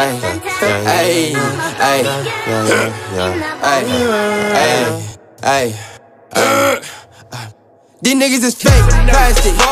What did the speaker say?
Hey, hey, hey, hey, hey, hey. These niggas is fake, plastic.